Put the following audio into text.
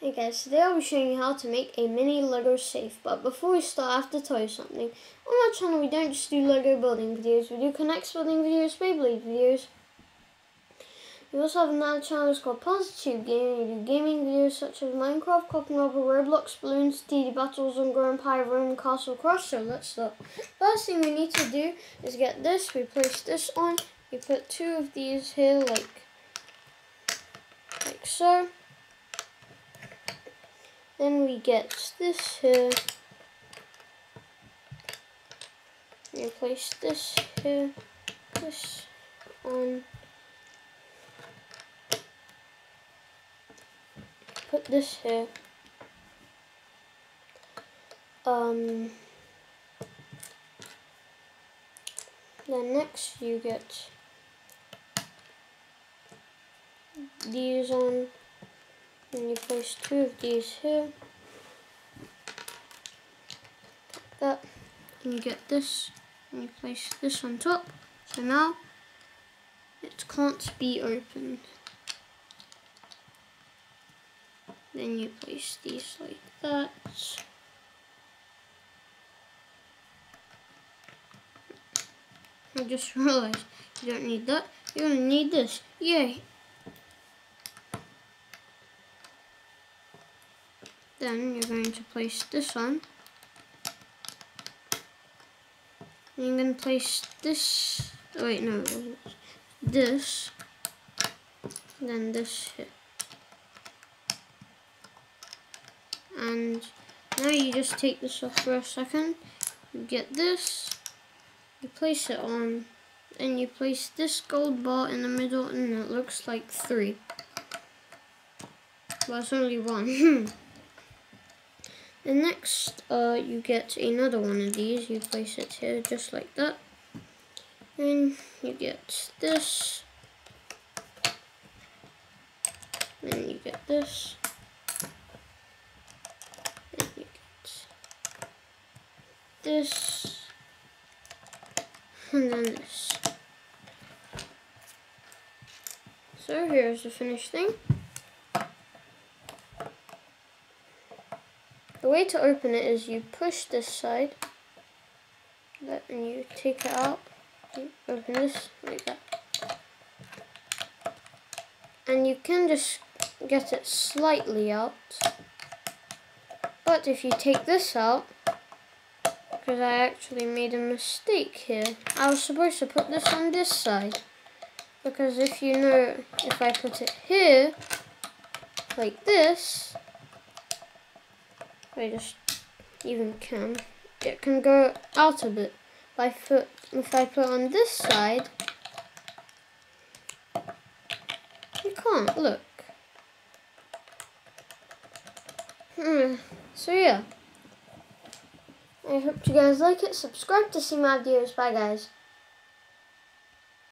Hey guys, today I'll be showing you how to make a mini Lego safe. But before we start, I have to tell you something. On our channel, we don't just do Lego building videos. We do K'NEX building videos, Beyblade videos. We also have another channel it's called Parsatube Gaming. We do gaming videos such as Minecraft, Cops n Robbers, Roblox, Bloons, TD Battles, and Grand Pie, Rome, Castle Crush. So let's start. First thing we need to do is get this. We place this on. We put two of these here like, like so. Then we get this here. We place this here, this on. Put this here. Um. Then next you get these on and you place two of these here like that and you get this and you place this on top. So now it can't be opened. Then you place these like that. I just realized you don't need that. You're gonna need this. Yay Then you're going to place this on. And you're going to place this, oh wait, no, this, then this here. And now you just take this off for a second. You get this, you place it on, and you place this gold bar in the middle, and it looks like three. Well, it's only one. And next, uh, you get another one of these. You place it here just like that. And you get this. Then you get this. Then you get this. And then this. So here's the finished thing. The way to open it is you push this side and you take it out. You open this like that. And you can just get it slightly out. But if you take this out, because I actually made a mistake here. I was supposed to put this on this side. Because if you know, if I put it here, like this, I just even can. It can go out a bit. If I put, if I put on this side, you can't, look. Hmm. So yeah. I hope you guys like it. Subscribe to see my videos. Bye guys.